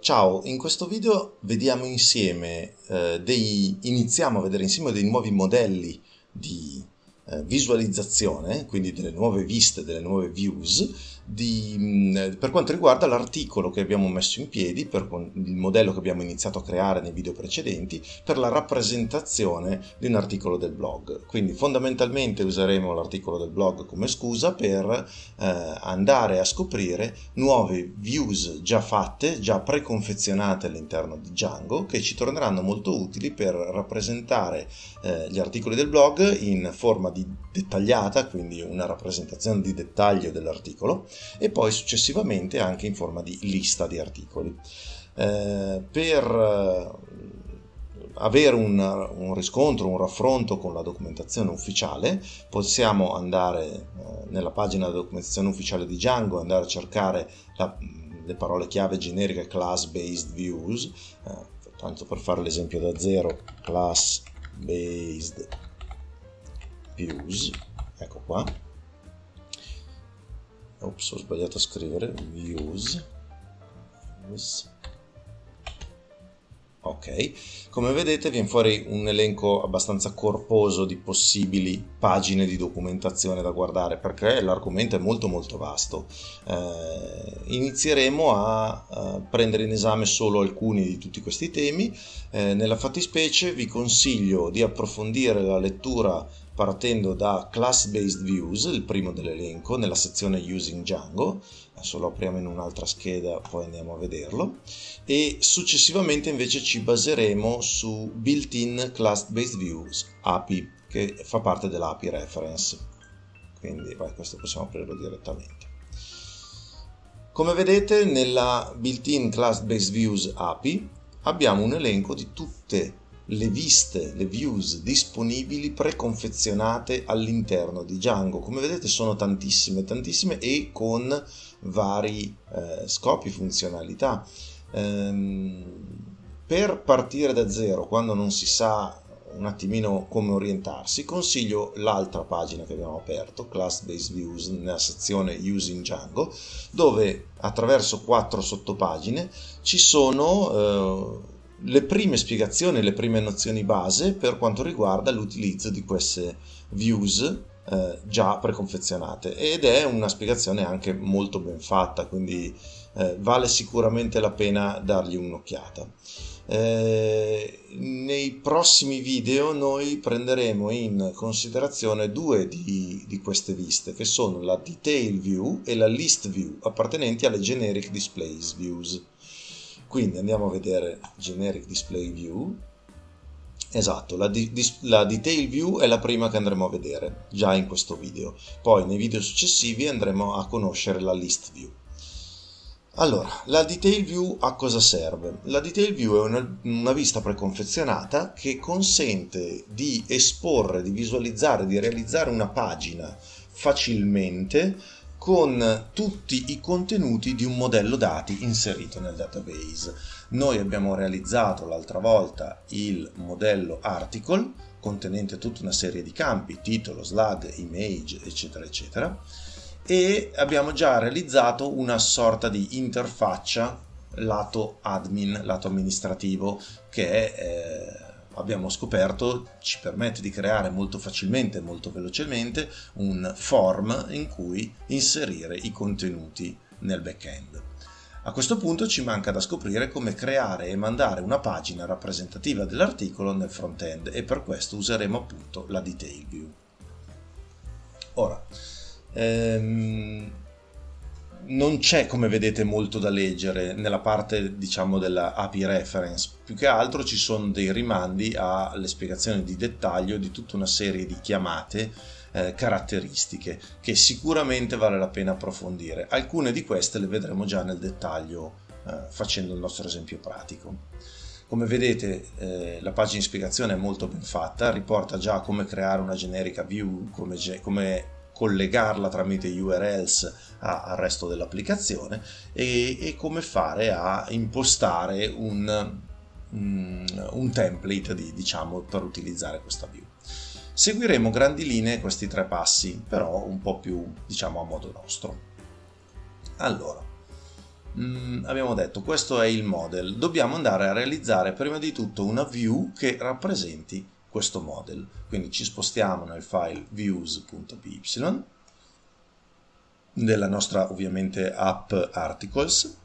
Ciao, in questo video vediamo insieme eh, dei, iniziamo a vedere insieme dei nuovi modelli di eh, visualizzazione, quindi delle nuove viste, delle nuove views, di, per quanto riguarda l'articolo che abbiamo messo in piedi, per il modello che abbiamo iniziato a creare nei video precedenti, per la rappresentazione di un articolo del blog. Quindi fondamentalmente useremo l'articolo del blog come scusa per eh, andare a scoprire nuove views già fatte, già preconfezionate all'interno di Django, che ci torneranno molto utili per rappresentare eh, gli articoli del blog in forma di dettagliata, quindi una rappresentazione di dettaglio dell'articolo, e poi successivamente anche in forma di lista di articoli. Eh, per eh, avere un, un, riscontro, un raffronto con la documentazione ufficiale, possiamo andare eh, nella pagina della documentazione ufficiale di Django, andare a cercare la, le parole chiave generiche class based views, eh, tanto per fare l'esempio da zero, class based views, ecco qua, ops ho sbagliato a scrivere. Views, views. ok. Come vedete viene fuori un elenco abbastanza corposo di possibili pagine di documentazione da guardare perché l'argomento è molto molto vasto. Eh, inizieremo a, a, prendere in esame solo alcuni di tutti questi temi. Eh, nella fattispecie vi consiglio di approfondire la lettura partendo da Class Based Views, il primo dell'elenco, nella sezione Using Django, adesso lo apriamo in un'altra scheda, poi andiamo a vederlo, e successivamente invece ci baseremo su Built-in Class Based Views API, che fa parte dell'API Reference, quindi vai, questo possiamo aprirlo direttamente. Come vedete nella Built-in Class Based Views API abbiamo un elenco di tutte le viste, le views disponibili preconfezionate all'interno di Django. Come vedete sono tantissime, tantissime e con vari eh, scopi, funzionalità. Ehm, per partire da zero, quando non si sa un attimino come orientarsi, consiglio l'altra pagina che abbiamo aperto, Class Based Views, nella sezione Using Django, dove attraverso quattro sottopagine ci sono eh, le prime spiegazioni, le prime nozioni base per quanto riguarda l'utilizzo di queste views eh, già preconfezionate ed è una spiegazione anche molto ben fatta, quindi eh, vale sicuramente la pena dargli un'occhiata. Eh, nei prossimi video noi prenderemo in considerazione due di, di, queste viste che sono la detail view e la list view appartenenti alle generic displays views quindi andiamo a vedere generic display view. Esatto la, di, la, detail view è la prima che andremo a vedere già in questo video. Poi nei video successivi andremo a conoscere la list view. Allora, la detail view a cosa serve? La detail view è una, una, vista preconfezionata che consente di esporre, di visualizzare, di realizzare una pagina facilmente con tutti i contenuti di un modello dati inserito nel database. Noi abbiamo realizzato l'altra volta il modello article contenente tutta una serie di campi, titolo, slug, image, eccetera, eccetera, e abbiamo già realizzato una sorta di interfaccia lato admin, lato amministrativo, che è eh, abbiamo scoperto ci permette di creare molto facilmente e molto velocemente un form in cui inserire i contenuti nel backend. A questo punto ci manca da scoprire come creare e mandare una pagina rappresentativa dell'articolo nel front-end e per questo useremo appunto la detail view. Ora, ehm, non c'è come vedete molto da leggere nella parte diciamo della API reference. Più che altro ci sono dei rimandi alle spiegazioni di dettaglio di tutta una serie di chiamate eh, caratteristiche che sicuramente vale la pena approfondire. Alcune di queste le vedremo già nel dettaglio eh, facendo il nostro esempio pratico. Come vedete eh, la pagina di spiegazione è molto ben fatta riporta già come creare una generica view come, come collegarla tramite URLs a, al resto dell'applicazione e, e, come fare a impostare un, un, un template di, diciamo, per utilizzare questa view. Seguiremo grandi linee questi tre passi, però un po' più diciamo a modo nostro. Allora, Mm, abbiamo detto questo è il model, dobbiamo andare a realizzare prima di tutto una view che rappresenti questo model. Quindi ci spostiamo nel file views.py della nostra ovviamente app articles.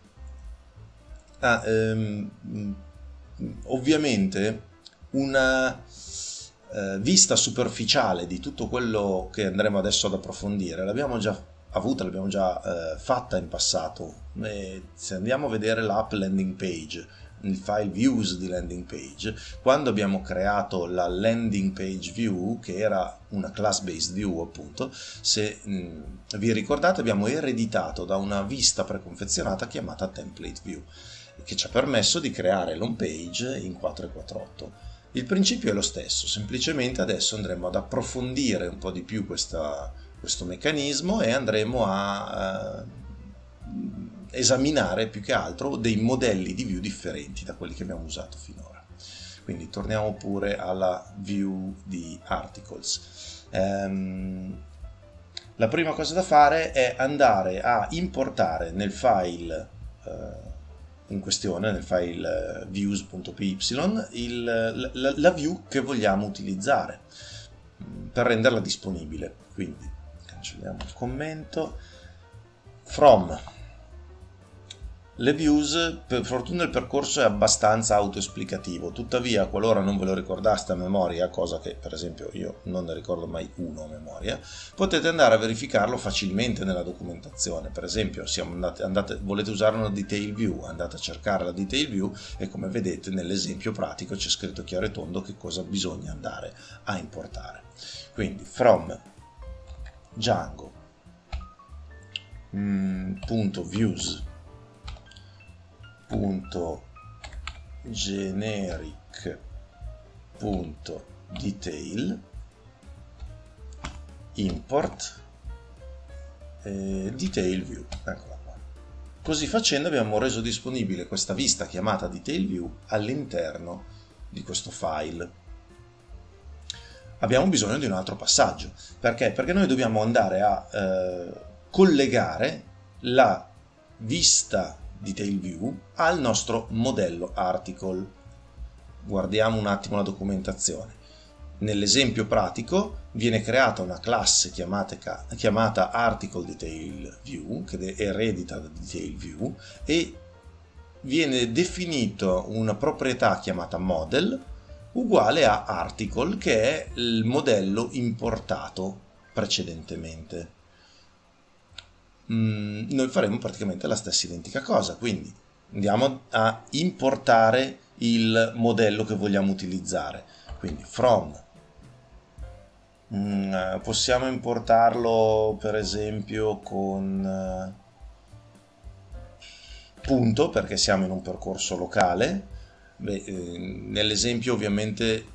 Ah, ehm, ovviamente una eh, vista superficiale di tutto quello che andremo adesso ad approfondire l'abbiamo già avuta, l'abbiamo già eh, fatta in passato. E se andiamo a vedere l'app landing page, il file views di landing page, quando abbiamo creato la landing page view, che era una class based view appunto, se mh, mm, vi ricordate abbiamo ereditato da una vista preconfezionata chiamata template view, che ci ha permesso di creare l'home page in 448. Il principio è lo stesso, semplicemente adesso andremo ad approfondire un po' di più questa, questo meccanismo e andremo a uh, esaminare più che altro dei modelli di view differenti da quelli che abbiamo usato finora. Quindi torniamo pure alla view di articles. Um, la prima cosa da fare è andare a importare nel file uh, in questione, nel file eh, views.py, il, la, la view che vogliamo utilizzare mm, per renderla disponibile. Quindi cancelliamo il commento. From le views, per fortuna il percorso è abbastanza autoesplicativo, tuttavia qualora non ve lo ricordaste a memoria, cosa che per esempio io non ne ricordo mai uno a memoria, potete andare a verificarlo facilmente nella documentazione. Per esempio, andate, andate, volete usare una detail view, andate a cercare la detail view e come vedete nell'esempio pratico c'è scritto chiaro e tondo che cosa bisogna andare a importare. Quindi from Django mm, punto views punto generic punto detail import eh, detail view. Eccola qua. Così facendo abbiamo reso disponibile questa vista chiamata detail view all'interno di questo file. Abbiamo bisogno di un altro passaggio. Perché? Perché noi dobbiamo andare a eh, collegare la vista detail view al nostro modello article. Guardiamo un attimo la documentazione. Nell'esempio pratico viene creata una classe chiamata, chiamata article detail view che eredita da detail view e viene definita una proprietà chiamata model uguale a article che è il modello importato precedentemente mm, noi faremo praticamente la stessa identica cosa. Quindi andiamo a importare il modello che vogliamo utilizzare. Quindi from mm, possiamo importarlo per esempio con uh, punto perché siamo in un percorso locale. Beh, eh, nell'esempio ovviamente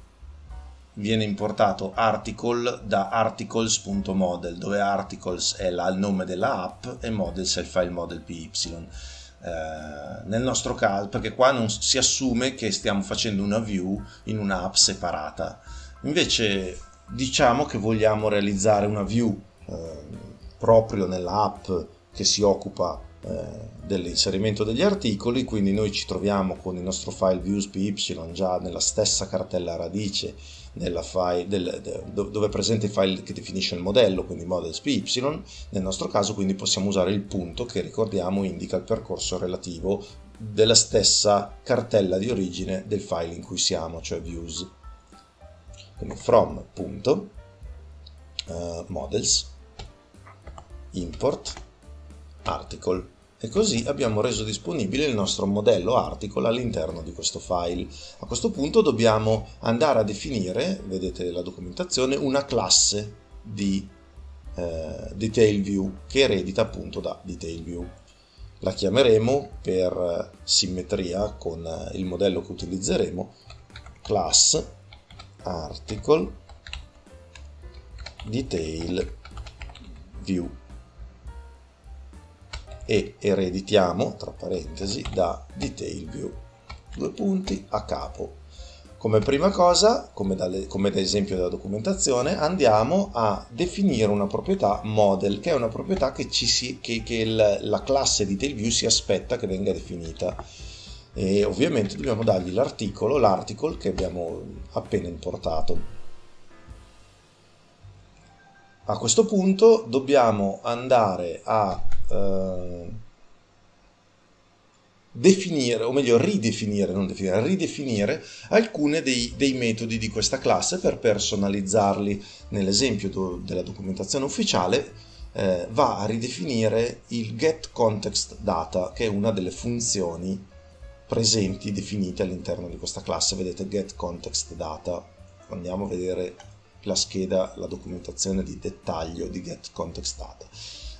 viene importato article da articles.model dove articles è la, il nome della app e models è il file model py eh, nel nostro caso perché qua non si assume che stiamo facendo una view in un'app separata. Invece diciamo che vogliamo realizzare una view eh, proprio nell'app che si occupa eh, dell'inserimento degli articoli quindi noi ci troviamo con il nostro file views.py già nella stessa cartella radice file, del, de, dove è presente il file che definisce il modello, quindi models.py, nel nostro caso quindi possiamo usare il punto che ricordiamo indica il percorso relativo della stessa cartella di origine del file in cui siamo, cioè views. Quindi from punto uh, models import article e così abbiamo reso disponibile il nostro modello article all'interno di questo file. A questo punto dobbiamo andare a definire, vedete la documentazione, una classe di eh, detail che eredita appunto da detail view. La chiameremo per simmetria con il modello che utilizzeremo class article detail view e ereditiamo, tra parentesi, da detail view, due punti a capo. Come prima cosa, come, dalle, come da esempio della documentazione, andiamo a definire una proprietà model, che è una proprietà che, si, che, che il, la classe di TailView si aspetta che venga definita. E ovviamente dobbiamo dargli l'articolo, l'article che abbiamo appena importato. A questo punto dobbiamo andare a eh, definire, o meglio ridefinire, non definire, ridefinire alcune dei, dei, metodi di questa classe per personalizzarli. Nell'esempio do, della documentazione ufficiale eh, va a ridefinire il getContextData, che è una delle funzioni presenti, definite all'interno di questa classe. Vedete getContextData. Andiamo a vedere la scheda, la documentazione di dettaglio di getContextData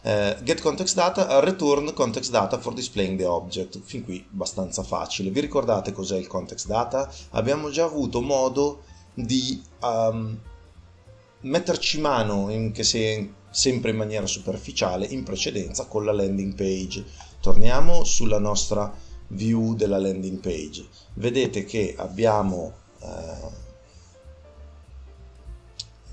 eh, get context data, return context data for displaying the object. Fin qui abbastanza facile. Vi ricordate cos'è il context data? Abbiamo già avuto modo di um, metterci mano, in, che sia sempre in maniera superficiale, in precedenza con la landing page. Torniamo sulla nostra view della landing page. Vedete che abbiamo eh,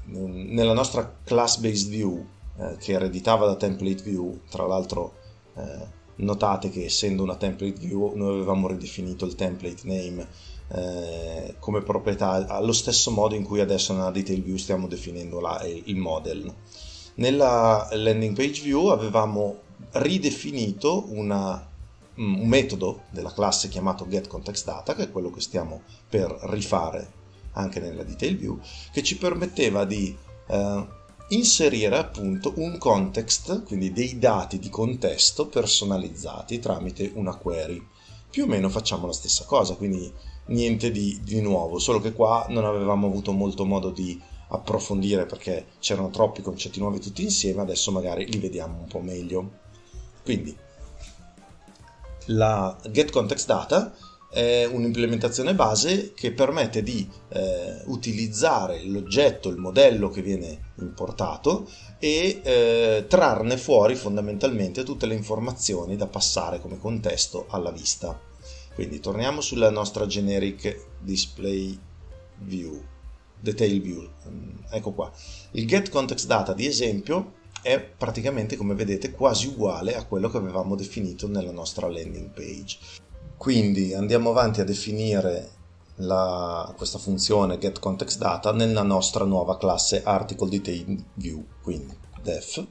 nella nostra class based view eh, che ereditava da template view, tra l'altro eh, notate che essendo una template view noi avevamo ridefinito il template name eh, come proprietà allo stesso modo in cui adesso nella detail view stiamo definendo la, il model. Nella landing page view avevamo ridefinito una, mm, un metodo della classe chiamato getContextData, che è quello che stiamo per rifare anche nella detail view, che ci permetteva di eh, inserire appunto un context, quindi dei dati di contesto personalizzati tramite una query. Più o meno facciamo la stessa cosa, quindi niente di, di nuovo, solo che qua non avevamo avuto molto modo di approfondire perché c'erano troppi concetti nuovi tutti insieme, adesso magari li vediamo un po' meglio. Quindi la getContextData è un'implementazione base che permette di eh, utilizzare l'oggetto, il modello che viene importato e eh, trarne fuori fondamentalmente tutte le informazioni da passare come contesto alla vista. Quindi torniamo sulla nostra generic display view, detail view, mm, ecco qua. Il get context data di esempio è praticamente come vedete quasi uguale a quello che avevamo definito nella nostra landing page. Quindi andiamo avanti a definire la, questa funzione getContextData nella nostra nuova classe ArticleDetailView, quindi def,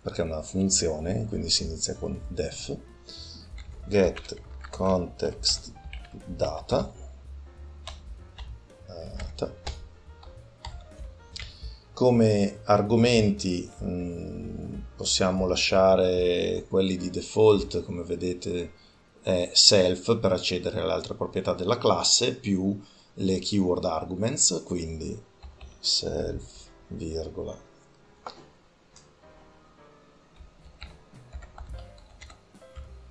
perché è una funzione, quindi si inizia con def, getContextData, come argomenti mh, mm, possiamo lasciare quelli di default, come vedete self per accedere alle altre proprietà della classe più le keyword arguments, quindi self, virgola,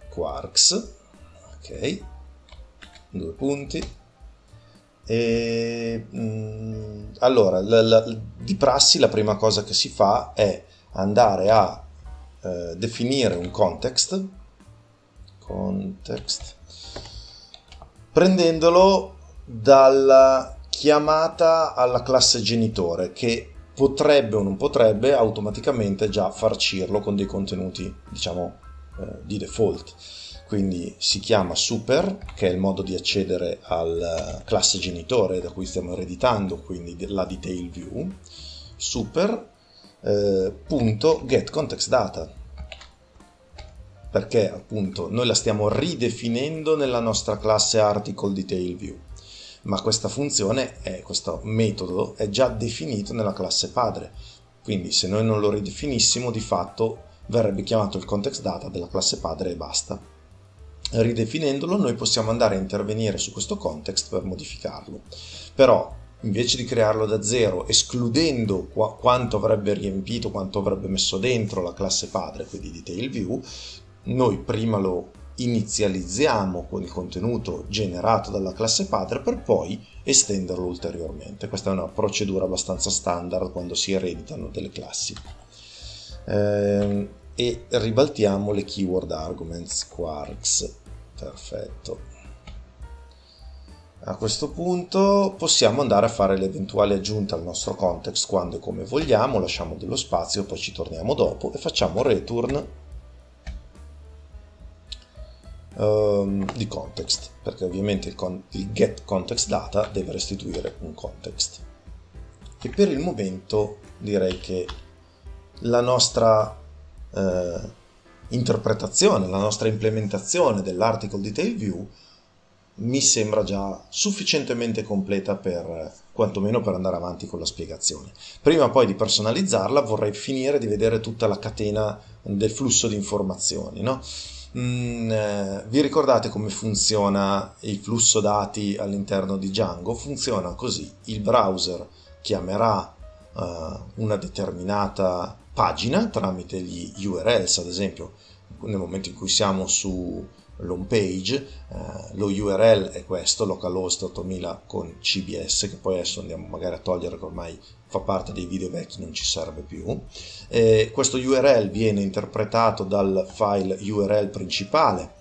quarks, ok, due punti. E, mh, mm, allora, la, la, di prassi la prima cosa che si fa è andare a eh, definire un context context prendendolo dalla chiamata alla classe genitore che potrebbe o non potrebbe automaticamente già farcirlo con dei contenuti diciamo eh, di default. Quindi si chiama super che è il modo di accedere alla classe genitore da cui stiamo ereditando quindi la detail view. Super eh, punto get context data perché appunto noi la stiamo ridefinendo nella nostra classe article detail view. Ma questa funzione è, questo metodo è già definito nella classe padre. Quindi se noi non lo ridefinissimo di fatto verrebbe chiamato il context data della classe padre e basta. Ridefinendolo noi possiamo andare a intervenire su questo context per modificarlo. Però invece di crearlo da zero escludendo qu- quanto avrebbe riempito quanto avrebbe messo dentro la classe padre quindi detail view noi prima lo inizializziamo con il contenuto generato dalla classe padre per poi estenderlo ulteriormente. Questa è una procedura abbastanza standard quando si ereditano delle classi. Eh, e ribaltiamo le keyword arguments quarks. Perfetto. a questo punto possiamo andare a fare le eventuali aggiunte al nostro context quando e come vogliamo, lasciamo dello spazio, poi ci torniamo dopo e facciamo return um, di context, perché ovviamente il, con- il get context data deve restituire un context. E per il momento direi che la nostra eh, interpretazione, la nostra implementazione dell'article detail view mi sembra già sufficientemente completa per quantomeno per andare avanti con la spiegazione. Prima poi di personalizzarla vorrei finire di vedere tutta la catena del flusso di informazioni. No? Mm, eh, vi ricordate come funziona il flusso dati all'interno di Django? Funziona così, il browser chiamerà uh, una determinata pagina tramite gli URLs, ad esempio nel momento in cui siamo su l'home page, eh, lo URL è questo, localhost 8000 con CBS, che poi adesso andiamo magari a togliere che ormai fa parte dei video vecchi, non ci serve più. Eh, questo URL viene interpretato dal file URL principale,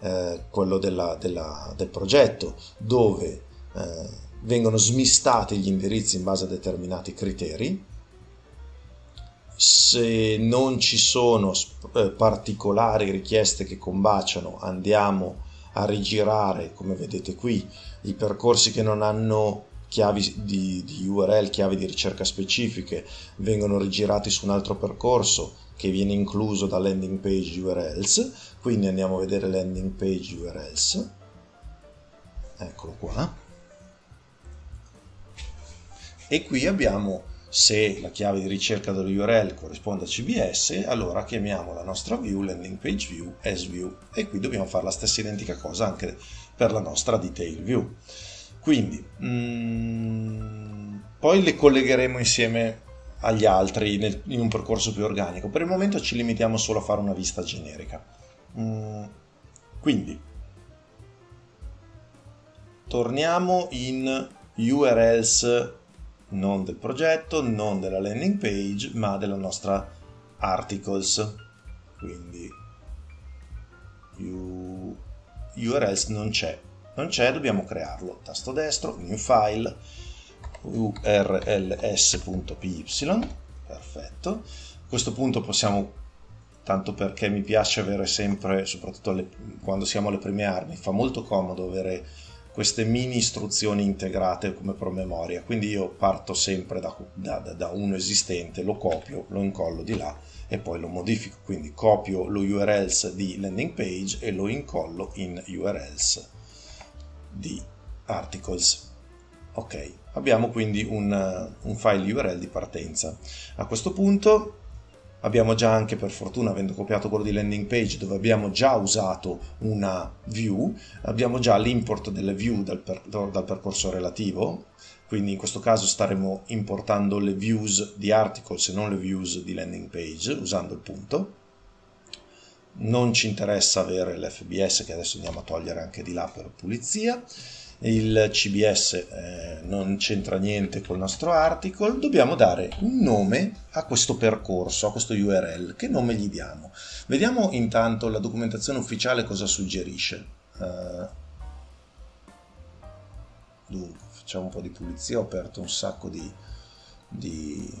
eh, quello della, della, del progetto, dove eh, vengono smistati gli indirizzi in base a determinati criteri se non ci sono eh, particolari richieste che combaciano andiamo a rigirare come vedete qui i percorsi che non hanno chiavi di, di, URL, chiavi di ricerca specifiche vengono rigirati su un altro percorso che viene incluso da landing page URLs quindi andiamo a vedere landing page URLs eccolo qua. E qui abbiamo se la chiave di ricerca dell'URL corrisponde a CBS, allora chiamiamo la nostra view landing page view as view e qui dobbiamo fare la stessa identica cosa anche per la nostra detail view. Quindi, mm, poi le collegheremo insieme agli altri nel, in un percorso più organico. Per il momento ci limitiamo solo a fare una vista generica. Mm, quindi, torniamo in URLs non del progetto, non della landing page, ma della nostra articles. Quindi URLs non c'è, non c'è, dobbiamo crearlo. Tasto destro, new file, urls.py, perfetto. A questo punto possiamo tanto perché mi piace avere sempre, soprattutto alle, quando siamo alle prime armi, fa molto comodo avere queste mini istruzioni integrate come promemoria, quindi io parto sempre da, da, da, uno esistente, lo copio, lo incollo di là e poi lo modifico, quindi copio lo URLs di landing page e lo incollo in URLs di articles. Ok, abbiamo quindi un, un file URL di partenza. A questo punto abbiamo già anche per fortuna avendo copiato quello di landing page dove abbiamo già usato una view abbiamo già l'import delle view dal, per, dal, percorso relativo. Quindi in questo caso staremo importando le views di articles e non le views di landing page usando il punto. Non ci interessa avere l'FBS che adesso andiamo a togliere anche di là per pulizia il CBS eh, non c'entra niente col nostro article, dobbiamo dare un nome a questo percorso, a questo URL. Che nome gli diamo? Vediamo intanto la documentazione ufficiale cosa suggerisce. Uh, dunque, facciamo un po' di pulizia, ho aperto un sacco di, di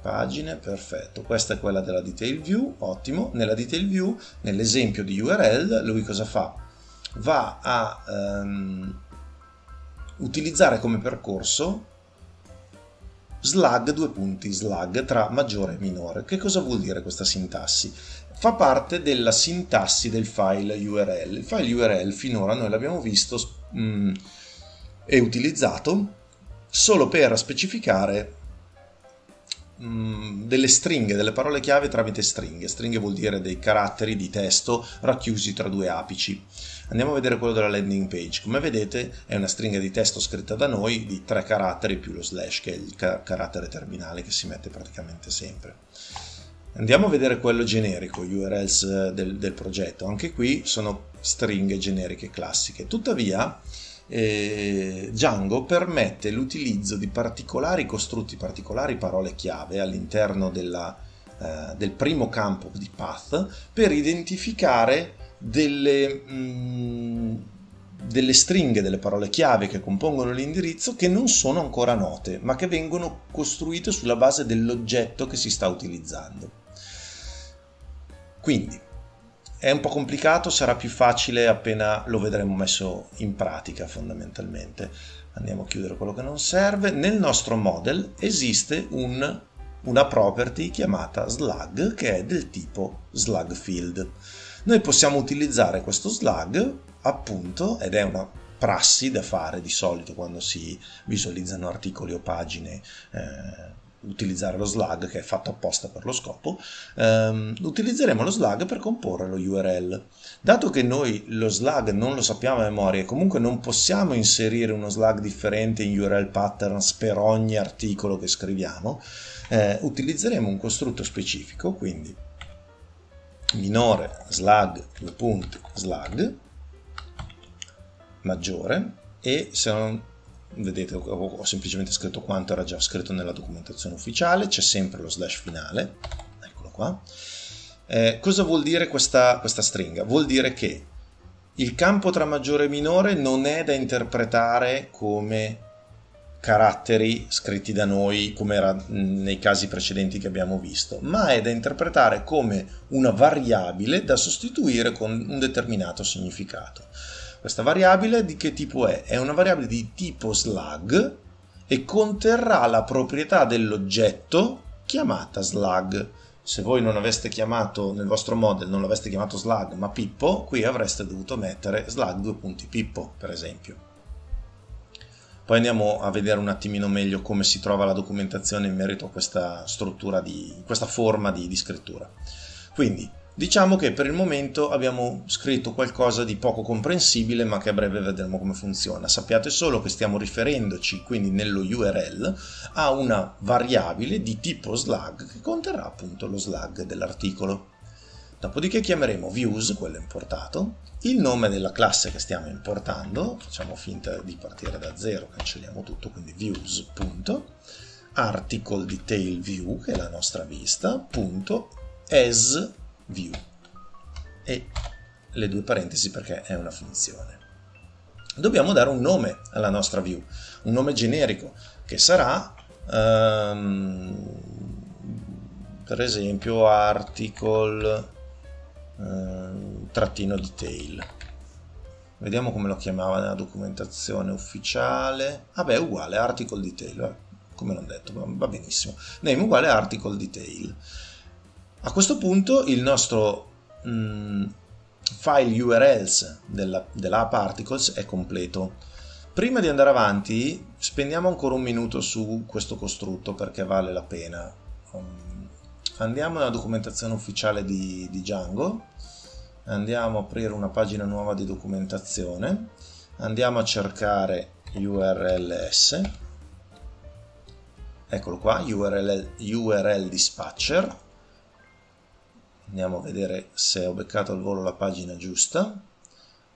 pagine, perfetto. Questa è quella della detail view, ottimo. Nella detail view, nell'esempio di URL, lui cosa fa? Va a... Um, utilizzare come percorso slug due punti slug tra maggiore e minore. Che cosa vuol dire questa sintassi? Fa parte della sintassi del file URL. Il file URL finora noi l'abbiamo visto mh, mm, e utilizzato solo per specificare mm, delle stringhe, delle parole chiave tramite stringhe. Stringhe vuol dire dei caratteri di testo racchiusi tra due apici. Andiamo a vedere quello della landing page. Come vedete è una stringa di testo scritta da noi di tre caratteri più lo slash che è il carattere terminale che si mette praticamente sempre. Andiamo a vedere quello generico, URLs eh, del, del progetto. Anche qui sono stringhe generiche classiche. Tuttavia eh, Django permette l'utilizzo di particolari costrutti, particolari parole chiave all'interno della, eh, del primo campo di path per identificare delle, mh, mm, delle stringhe delle parole chiave che compongono l'indirizzo che non sono ancora note, ma che vengono costruite sulla base dell'oggetto che si sta utilizzando. Quindi è un po' complicato, sarà più facile appena lo vedremo messo in pratica fondamentalmente. Andiamo a chiudere quello che non serve. Nel nostro model esiste un, una property chiamata slug che è del tipo slug field. Noi possiamo utilizzare questo slug appunto ed è una prassi da fare di solito quando si visualizzano articoli o pagine eh, utilizzare lo slug che è fatto apposta per lo scopo, ehm, utilizzeremo lo slug per comporre lo URL. Dato che noi lo slug non lo sappiamo a memoria e comunque non possiamo inserire uno slug differente in URL patterns per ogni articolo che scriviamo, eh, utilizzeremo un costrutto specifico, quindi minore slug, due punti, slug, maggiore, e se non vedete ho semplicemente scritto quanto era già scritto nella documentazione ufficiale, c'è sempre lo slash finale, eccolo qua. Eh, cosa vuol dire questa, questa stringa? Vuol dire che il campo tra maggiore e minore non è da interpretare come caratteri scritti da noi come era nei casi precedenti che abbiamo visto, ma è da interpretare come una variabile da sostituire con un determinato significato. Questa variabile di che tipo è? È una variabile di tipo slug e conterrà la proprietà dell'oggetto chiamata slug. Se voi non aveste chiamato nel vostro model, non l'aveste chiamato slug ma Pippo, qui avreste dovuto mettere slug 2.pippo per esempio. Poi andiamo a vedere un attimino meglio come si trova la documentazione in merito a questa struttura di questa forma di, di scrittura. Quindi Diciamo che per il momento abbiamo scritto qualcosa di poco comprensibile ma che a breve vedremo come funziona. Sappiate solo che stiamo riferendoci quindi nello URL a una variabile di tipo slug che conterrà appunto lo slug dell'articolo. Dopodiché chiameremo views, quello importato, il nome della classe che stiamo importando, facciamo finta di partire da zero, cancelliamo tutto, quindi views. article detail view, che è la nostra vista, punto, as view e le due parentesi perché è una funzione. Dobbiamo dare un nome alla nostra view, un nome generico che sarà um, per esempio article um, trattino detail. Vediamo come lo chiamava nella documentazione ufficiale. Vabbè, ah uguale, article detail, come l'ho detto, va benissimo. Name uguale article detail. A questo punto il nostro mh, mm, file URLs della, dell'app Articles è completo. Prima di andare avanti spendiamo ancora un minuto su questo costrutto perché vale la pena. Andiamo nella documentazione ufficiale di, di Django, andiamo a aprire una pagina nuova di documentazione, andiamo a cercare URLs, eccolo qua, URL, URL dispatcher, andiamo a vedere se ho beccato al volo la pagina giusta.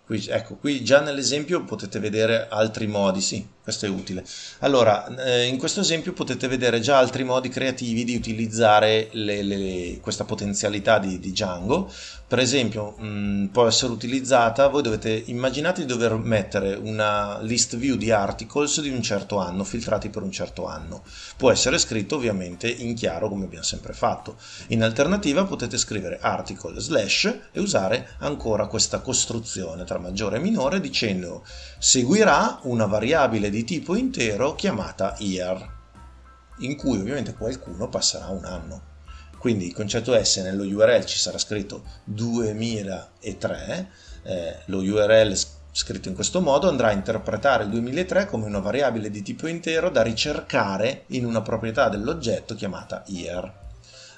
Qui, ecco qui già nell'esempio potete vedere altri modi sì questo è utile. Allora, eh, in questo esempio potete vedere già altri modi creativi di utilizzare le, le, questa potenzialità di, di, Django. Per esempio, mh, mm, può essere utilizzata, voi dovete immaginate di dover mettere una list view di articles di un certo anno, filtrati per un certo anno. Può essere scritto ovviamente in chiaro come abbiamo sempre fatto. In alternativa potete scrivere article slash e usare ancora questa costruzione tra maggiore e minore dicendo seguirà una variabile di tipo intero chiamata year, in cui ovviamente qualcuno passerà un anno. Quindi il concetto se nello URL ci sarà scritto 2003, eh, lo URL scritto in questo modo andrà a interpretare il 2003 come una variabile di tipo intero da ricercare in una proprietà dell'oggetto chiamata year.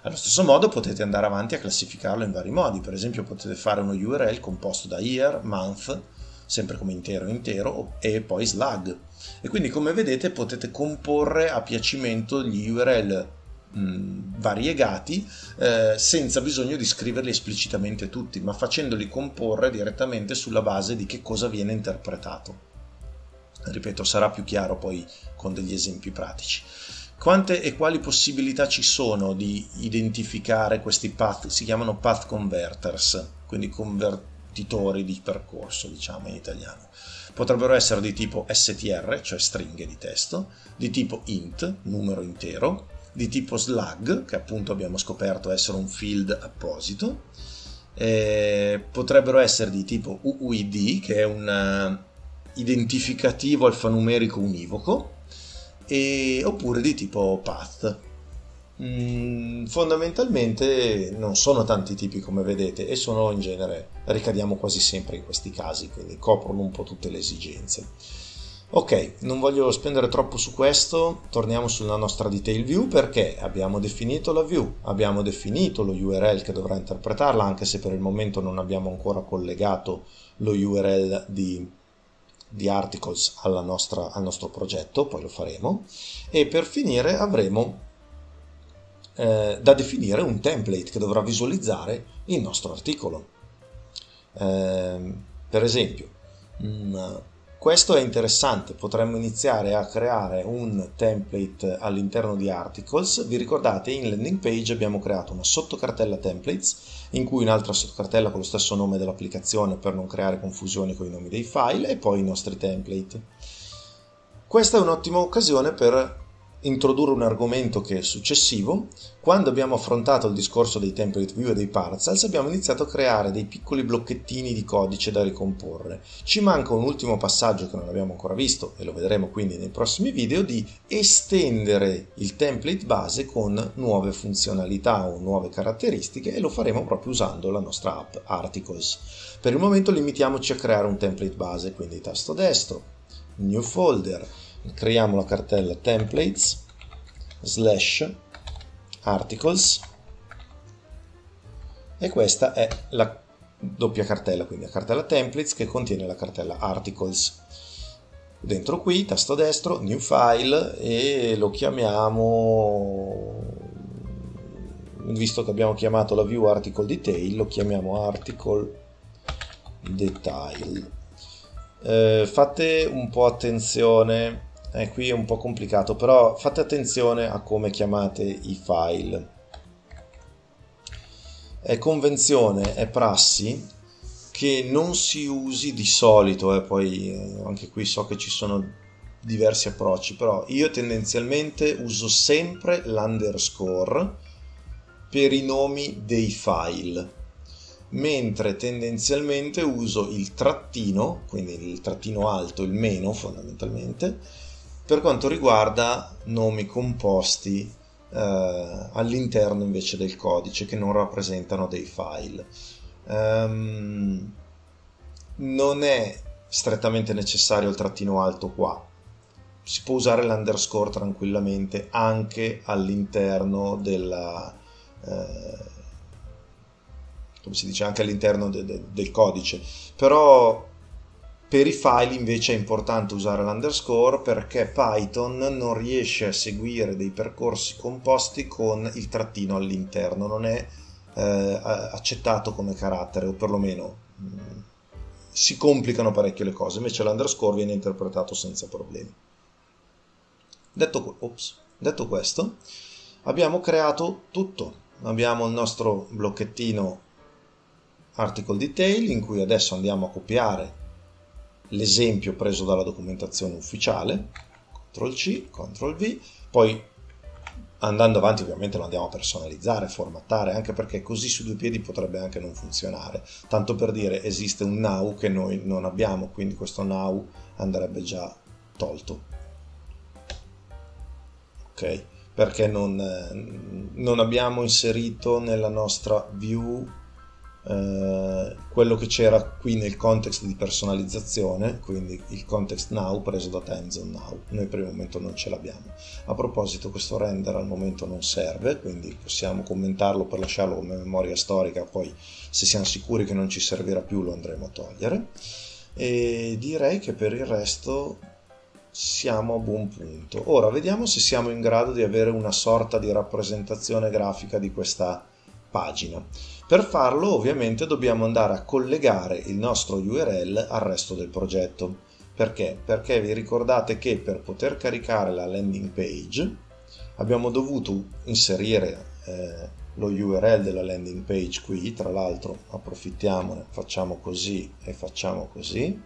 Allo stesso modo potete andare avanti a classificarlo in vari modi, per esempio potete fare uno URL composto da year, month, sempre come intero intero, e poi slug. E quindi come vedete potete comporre a piacimento gli URL mh, variegati eh, senza bisogno di scriverli esplicitamente tutti, ma facendoli comporre direttamente sulla base di che cosa viene interpretato. Ripeto, sarà più chiaro poi con degli esempi pratici. Quante e quali possibilità ci sono di identificare questi path? Si chiamano path converters, quindi convertire partitori di percorso, diciamo in italiano. Potrebbero essere di tipo str, cioè stringhe di testo, di tipo int, numero intero, di tipo slug, che appunto abbiamo scoperto essere un field apposito, eh, potrebbero essere di tipo UUID, che è un eh, identificativo alfanumerico univoco, e, oppure di tipo path. Mm, fondamentalmente non sono tanti tipi come vedete e sono in genere ricadiamo quasi sempre in questi casi quindi coprono un po' tutte le esigenze. Ok non voglio spendere troppo su questo torniamo sulla nostra detail view perché abbiamo definito la view abbiamo definito lo url che dovrà interpretarla anche se per il momento non abbiamo ancora collegato lo url di di articles nostra, al nostro progetto, poi lo faremo, e per finire avremo eh, da definire un template che dovrà visualizzare il nostro articolo. Eh, per esempio, mh, mm, questo è interessante, potremmo iniziare a creare un template all'interno di Articles. Vi ricordate, in landing page abbiamo creato una sottocartella templates, in cui un'altra sottocartella con lo stesso nome dell'applicazione per non creare confusioni con i nomi dei file e poi i nostri template. Questa è un'ottima occasione per introdurre un argomento che è successivo. Quando abbiamo affrontato il discorso dei template view e dei parcels, abbiamo iniziato a creare dei piccoli blocchettini di codice da ricomporre. Ci manca un ultimo passaggio che non abbiamo ancora visto e lo vedremo quindi nei prossimi video di estendere il template base con nuove funzionalità o nuove caratteristiche e lo faremo proprio usando la nostra app Articles. Per il momento limitiamoci a creare un template base, quindi tasto destro, new folder, creiamo la cartella templates slash articles e questa è la doppia cartella, quindi la cartella templates che contiene la cartella articles. Dentro qui, tasto destro, new file e lo chiamiamo, visto che abbiamo chiamato la view article detail, lo chiamiamo article detail. Eh, fate un po' attenzione eh, qui è un po' complicato, però fate attenzione a come chiamate i file. È convenzione, è prassi che non si usi di solito, eh, poi eh, anche qui so che ci sono diversi approcci, però io tendenzialmente uso sempre l'underscore per i nomi dei file, mentre tendenzialmente uso il trattino, quindi il trattino alto, il meno fondamentalmente, per quanto riguarda nomi composti eh, all'interno invece del codice che non rappresentano dei file. Um, non è strettamente necessario il trattino alto qua, si può usare l'underscore tranquillamente anche all'interno della eh, come si dice anche all'interno de, de, del codice però per i file invece è importante usare l'underscore perché Python non riesce a seguire dei percorsi composti con il trattino all'interno, non è eh, accettato come carattere o perlomeno mh, mm, si complicano parecchio le cose, invece l'underscore viene interpretato senza problemi. Detto, ops, detto questo, abbiamo creato tutto. Abbiamo il nostro blocchettino article detail in cui adesso andiamo a copiare l'esempio preso dalla documentazione ufficiale, CTRL C, CTRL V, poi andando avanti ovviamente lo andiamo a personalizzare, formattare, anche perché così su due piedi potrebbe anche non funzionare. Tanto per dire esiste un now che noi non abbiamo, quindi questo now andrebbe già tolto. Ok? Perché non, eh, non abbiamo inserito nella nostra view eh, quello che c'era qui nel context di personalizzazione, quindi il context now preso da timezone now. Noi per il momento non ce l'abbiamo. A proposito, questo render al momento non serve, quindi possiamo commentarlo per lasciarlo come memoria storica, poi se siamo sicuri che non ci servirà più lo andremo a togliere. E direi che per il resto siamo a buon punto. Ora vediamo se siamo in grado di avere una sorta di rappresentazione grafica di questa pagina. Per farlo ovviamente dobbiamo andare a collegare il nostro URL al resto del progetto. Perché? Perché vi ricordate che per poter caricare la landing page abbiamo dovuto inserire eh, lo URL della landing page qui, tra l'altro approfittiamone, facciamo così e facciamo così.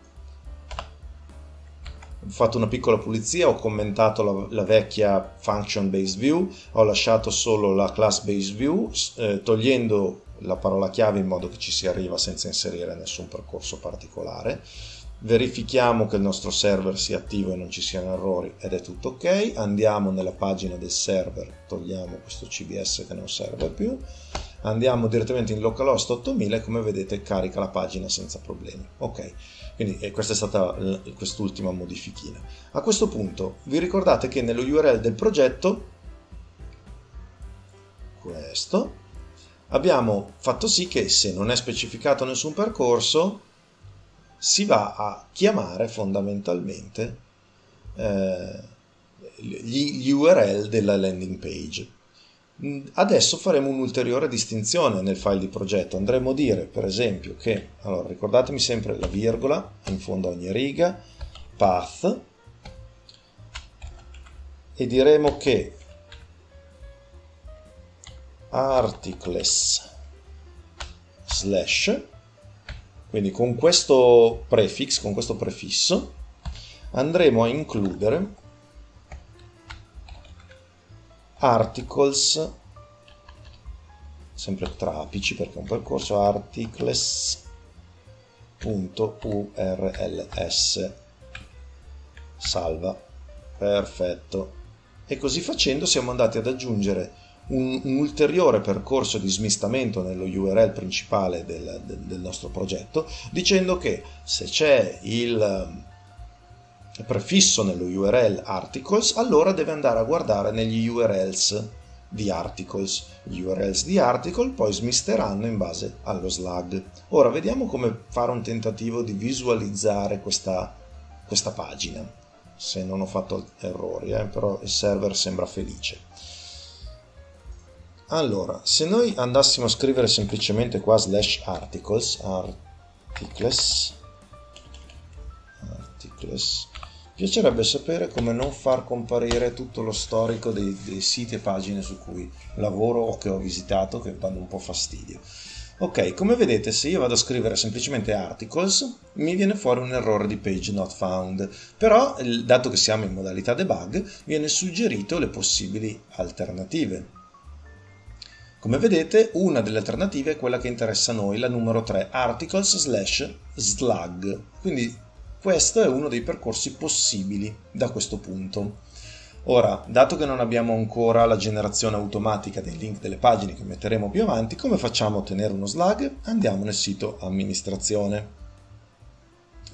Ho fatto una piccola pulizia, ho commentato la, la vecchia function based view, ho lasciato solo la class based view, eh, togliendo la parola chiave in modo che ci si arriva senza inserire nessun percorso particolare verifichiamo che il nostro server sia attivo e non ci siano errori ed è tutto ok, andiamo nella pagina del server, togliamo questo CBS che non serve più, andiamo direttamente in localhost 8000 e come vedete carica la pagina senza problemi. Ok, quindi eh, questa è stata quest'ultima modifichina. A questo punto vi ricordate che nello URL del progetto, questo, abbiamo fatto sì che se non è specificato nessun percorso, si va a chiamare fondamentalmente eh, gli, gli URL della landing page. Mm, adesso faremo un'ulteriore distinzione nel file di progetto. Andremo a dire, per esempio, che, allora, ricordatemi sempre la virgola in fondo a ogni riga, path, e diremo che articles slash. Quindi con questo prefix, con questo prefisso, andremo a includere articles, sempre tra apici perché è un percorso, articles.urls, salva, perfetto. E così facendo siamo andati ad aggiungere un, un, ulteriore percorso di smistamento nello URL principale del, del, del nostro progetto, dicendo che se c'è il eh, prefisso nello URL articles, allora deve andare a guardare negli URLs di articles. Gli URLs di article poi smisteranno in base allo slug. Ora vediamo come fare un tentativo di visualizzare questa, questa pagina, se non ho fatto errori, eh, però il server sembra felice. Allora, se noi andassimo a scrivere semplicemente qua slash articles, articles, articles, piacerebbe sapere come non far comparire tutto lo storico dei, dei siti e pagine su cui lavoro o che ho visitato che danno un po' fastidio. Ok, come vedete se io vado a scrivere semplicemente articles mi viene fuori un errore di page not found, però dato che siamo in modalità debug viene suggerito le possibili alternative. Come vedete, una delle alternative è quella che interessa a noi, la numero 3, articles slash slug. Quindi questo è uno dei percorsi possibili da questo punto. Ora, dato che non abbiamo ancora la generazione automatica dei link delle pagine che metteremo più avanti, come facciamo a ottenere uno slug? Andiamo nel sito amministrazione.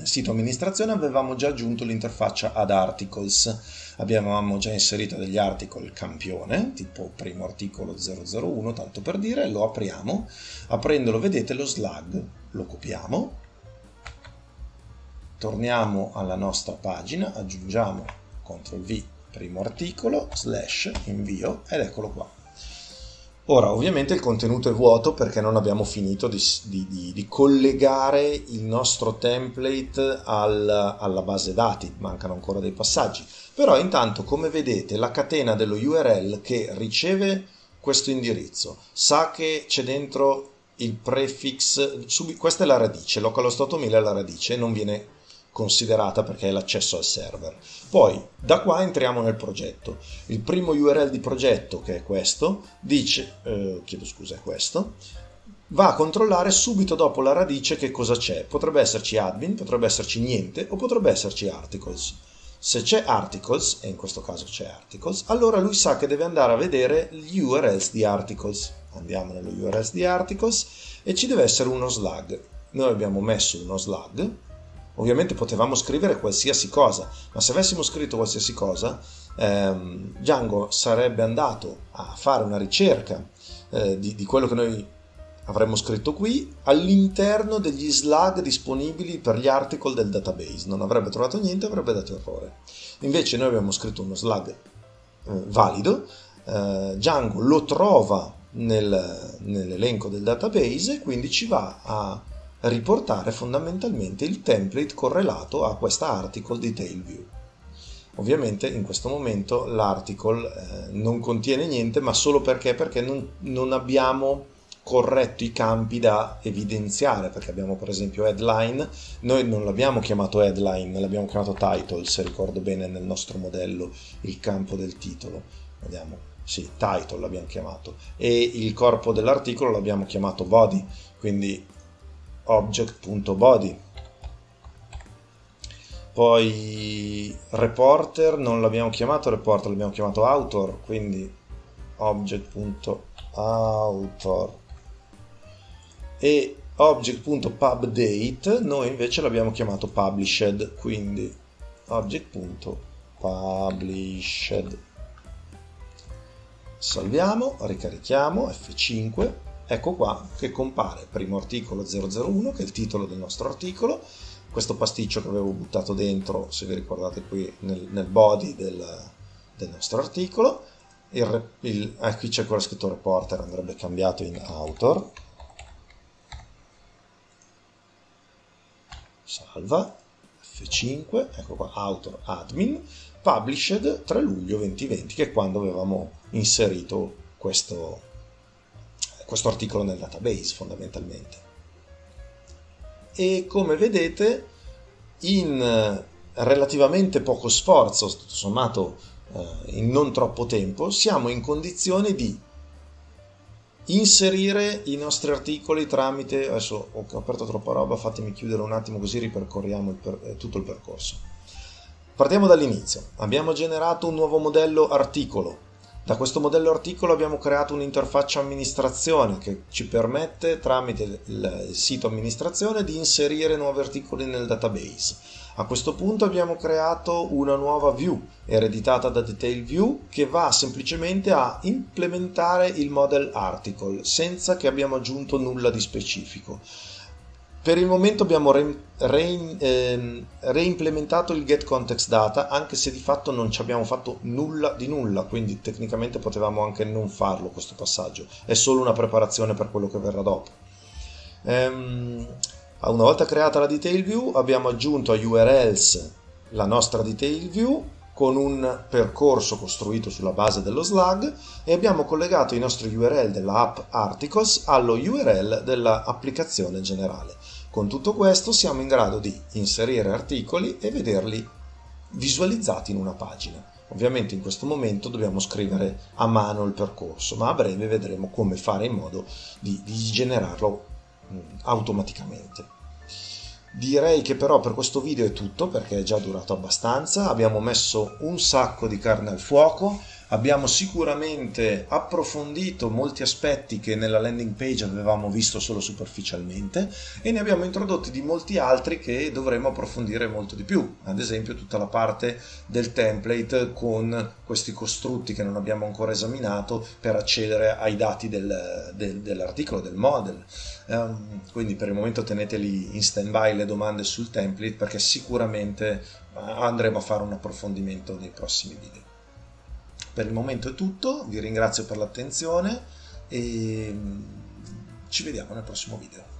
Sito amministrazione avevamo già aggiunto l'interfaccia ad articles. Abbiamo già inserito degli articoli campione, tipo primo articolo 001, tanto per dire, lo apriamo, aprendolo vedete lo slug, lo copiamo, torniamo alla nostra pagina, aggiungiamo CTRL V primo articolo, slash, invio ed eccolo qua. Ora, ovviamente il contenuto è vuoto perché non abbiamo finito di, di, di collegare il nostro template al, alla base dati, mancano ancora dei passaggi. Però intanto, come vedete, la catena dello URL che riceve questo indirizzo sa che c'è dentro il prefix, questa è la radice, localhost 8000 è la radice, non viene considerata perché è l'accesso al server. Poi da qua entriamo nel progetto. Il primo URL di progetto, che è questo, dice, eh, chiedo scusa, è questo, va a controllare subito dopo la radice che cosa c'è. Potrebbe esserci admin, potrebbe esserci niente o potrebbe esserci articles. Se c'è articles, e in questo caso c'è articles, allora lui sa che deve andare a vedere gli URLs di articles. Andiamo nello URLs di articles e ci deve essere uno slug. Noi abbiamo messo uno slug Ovviamente potevamo scrivere qualsiasi cosa, ma se avessimo scritto qualsiasi cosa, ehm, Django sarebbe andato a fare una ricerca eh, di, di quello che noi avremmo scritto qui all'interno degli slug disponibili per gli article del database. Non avrebbe trovato niente, avrebbe dato errore. Invece noi abbiamo scritto uno slug eh, valido, eh, Django lo trova nel, nell'elenco del database e quindi ci va a riportare fondamentalmente il template correlato a questa article detail view. Ovviamente in questo momento l'article eh, non contiene niente, ma solo perché, perché non, non abbiamo corretto i campi da evidenziare, perché abbiamo per esempio headline, noi non l'abbiamo chiamato headline, l'abbiamo chiamato title, se ricordo bene nel nostro modello il campo del titolo. Vediamo, sì, title l'abbiamo chiamato, e il corpo dell'articolo l'abbiamo chiamato body, quindi object.body. Poi reporter non l'abbiamo chiamato reporter, l'abbiamo chiamato author, quindi object.author e object.pubdate noi invece l'abbiamo chiamato published quindi object.published salviamo ricarichiamo F5 ecco qua che compare primo articolo 001 che è il titolo del nostro articolo. Questo pasticcio che avevo buttato dentro se vi ricordate qui nel, nel body del, del, nostro articolo. Il, il, eh, qui c'è ancora scritto reporter andrebbe cambiato in author salva, F5, ecco qua, author admin, published 3 luglio 2020, che è quando avevamo inserito questo, questo articolo nel database fondamentalmente. E come vedete, in relativamente poco sforzo, tutto sommato eh, in non troppo tempo, siamo in condizione di inserire i nostri articoli tramite adesso ho aperto troppa roba fatemi chiudere un attimo così ripercorriamo il per, eh, tutto il percorso. Partiamo dall'inizio. Abbiamo generato un nuovo modello articolo da questo modello articolo abbiamo creato un'interfaccia amministrazione che ci permette tramite il sito amministrazione di inserire nuovi articoli nel database a questo punto abbiamo creato una nuova view ereditata da Detail View che va semplicemente a implementare il model article senza che abbiamo aggiunto nulla di specifico. Per il momento abbiamo re, re, eh, reimplementato il get context data anche se di fatto non ci abbiamo fatto nulla di nulla, quindi tecnicamente potevamo anche non farlo questo passaggio, è solo una preparazione per quello che verrà dopo. Ehm, una volta creata la detail view abbiamo aggiunto a URLs la nostra detail view con un percorso costruito sulla base dello slug e abbiamo collegato i nostri URL della app articles allo URL dell'applicazione generale. Con tutto questo siamo in grado di inserire articoli e vederli visualizzati in una pagina. Ovviamente in questo momento dobbiamo scrivere a mano il percorso, ma a breve vedremo come fare in modo di, di generarlo Mm, automaticamente. Direi che però per questo video è tutto perché è già durato abbastanza, abbiamo messo un sacco di carne al fuoco, abbiamo sicuramente approfondito molti aspetti che nella landing page avevamo visto solo superficialmente e ne abbiamo introdotti di molti altri che dovremo approfondire molto di più, ad esempio tutta la parte del template con questi costrutti che non abbiamo ancora esaminato per accedere ai dati del, del, dell'articolo, del model. Um, quindi per il momento teneteli in stand by le domande sul template perché sicuramente uh, andremo a fare un approfondimento nei prossimi video. Per il momento è tutto, vi ringrazio per l'attenzione e ci vediamo nel prossimo video.